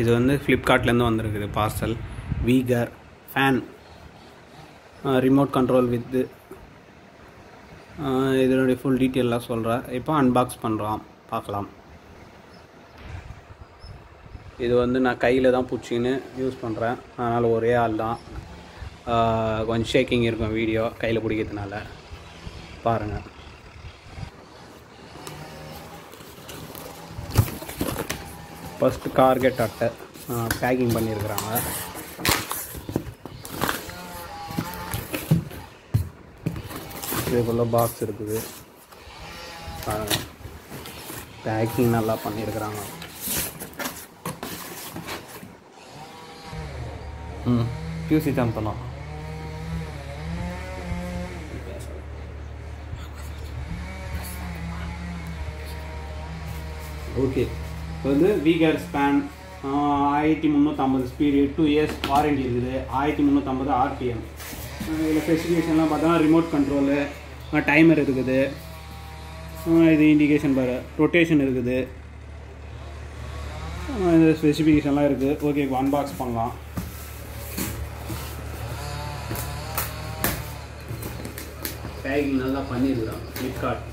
இது வந்து ஃப்ளிப்கார்ட்லேருந்து வந்திருக்குது பார்சல் வீகர் ஃபேன் ரிமோட் கண்ட்ரோல் வித்து இதனுடைய ஃபுல் டீட்டெயிலாக சொல்கிறேன் இப்போ அன்பாக்ஸ் பண்ணுறோம் பார்க்கலாம். இது வந்து நான் கையில் தான் பிடிச்சின்னு யூஸ் பண்ணுறேன் அதனால் ஒரே ஆள் தான். கொஞ்சம் ஷேக்கிங் இருக்கும் வீடியோ கையில் பிடிக்கிறதுனால. பாருங்கள் ஃபஸ்ட்டு கார்கெட் அட்டை பேக்கிங் பண்ணியிருக்கிறாங்க இதுக்குள்ளே பாக்ஸ் இருக்குது. பேக்கிங் நல்லா பண்ணியிருக்கிறாங்க ம் பியூசி தான். பண்ணோம் ஓகே வந்து வீகர் ஸ்பேன் ஆயிரத்தி முந்நூற்றம்பது ஸ்பீடு டூ இயர்ஸ் வாரண்டி இருக்குது. ஆயிரத்தி முந்நூற்றம்பது ஆர்பிஎம் இதில் ஸ்பெசிஃபிகேஷன்லாம் பார்த்தோன்னா ரிமோட் கண்ட்ரோலு டைமர் இருக்குது. இது இண்டிகேஷன் பாரு ரொட்டேஷன் இருக்குது. இந்த ஸ்பெசிஃபிகேஷன்லாம் இருக்குது ஓகே அன்பாக்ஸ் பண்ணலாம். பேக்கிங் நல்லா பண்ணியிருக்கிறோம் ஃப்ளிப்கார்ட்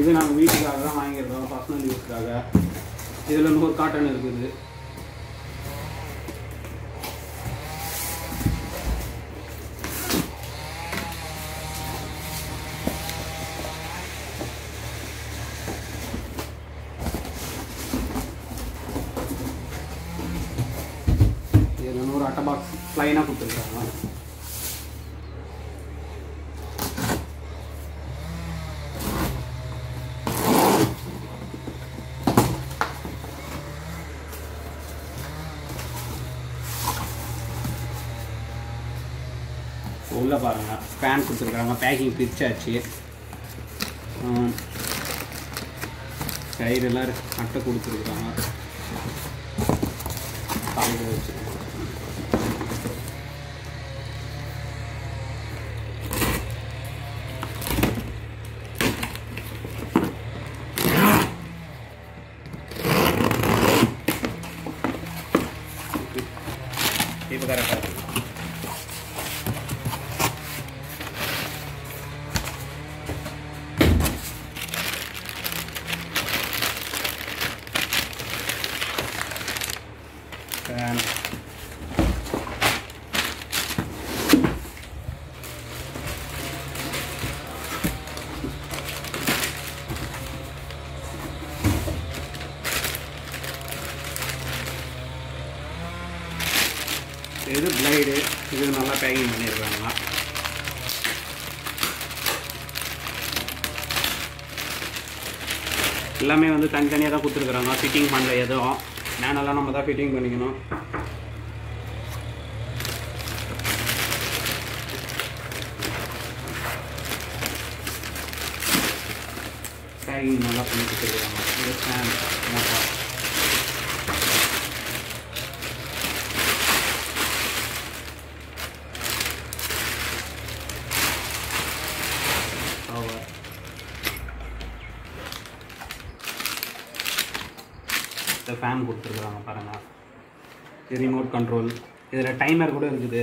இது நாங்கள் வீட்டுக்காக தான் வாங்கியிருக்கோம் பர்சனல் யூஸ்க்காக இதில் இன்னொரு காட்டன் இருக்குது. இதில் நூறு அட்டை பாக்ஸ் ப்ளைனாக கொடுத்துருக்காங்க. உள்ளே பாருங்கள் ஃபேன் கொடுத்துருக்குறாங்க பேக்கிங் பிரிச்சாச்சு. கயிறெல்லாம் அட்டை கொடுத்துருக்குறாங்க காலையில் வச்சுருக்காங்க இப்போ கரெக்டாக இது பிளைடு இது நல்லா பேக்கிங் பண்ணியிருக்காங்க எல்லாமே வந்து தனித்தனியாக தான் கொடுத்துருக்குறாங்க. ஃபிட்டிங் பண்ணல எதுவும். நேனெல்லாம் நம்ம தான் ஃபிட்டிங் பண்ணிக்கணும். பேக்கிங் நல்லா பண்ணி கொடுத்துருக்காங்க. இது ஃபேன் மோட்டார் இந்த ஃபேன் கொடுத்துருக்குறாங்க பாருங்கள் இது ரிமோட் கண்ட்ரோல் இதில் டைமர் கூட இருக்குது.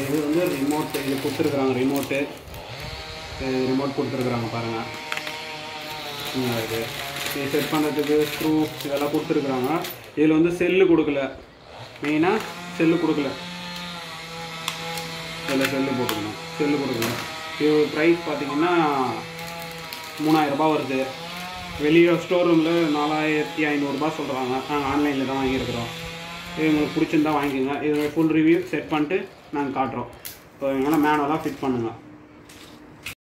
இது வந்து ரிமோட் இது கொடுத்துருக்குறாங்க ரிமோட்டு ரிமோட் கொடுத்துருக்குறாங்க பாருங்கள் இது. இது செட் பண்ணுறதுக்கு ஸ்க்ரூ இதெல்லாம் கொடுத்துருக்குறாங்க. இதில் வந்து செல்லு கொடுக்கல. மெயினாக செல்லு கொடுக்கல. இதில் செல்லு போட்டுக்கணும். செல்லு கொடுக்கல. இது ப்ரைஸ் பார்த்தீங்கன்னா மூணாயிரரூபா வருது. வெளியே ஸ்டோர் ரூமில் நாலாயிரத்தி ஐநூறுரூபா சொல்கிறாங்க நாங்கள் ஆன்லைனில் தான் வாங்கியிருக்கிறோம். இது உங்களுக்கு பிடிச்சிருந்தா வாங்கிக்கோங்க. இதோட ஃபுல் ரிவ்யூ செட் பண்ணிட்டு நாங்கள் காட்டுறோம். இப்போ எங்கன்னா மேனுவலாக ஃபிட் பண்ணுங்கள்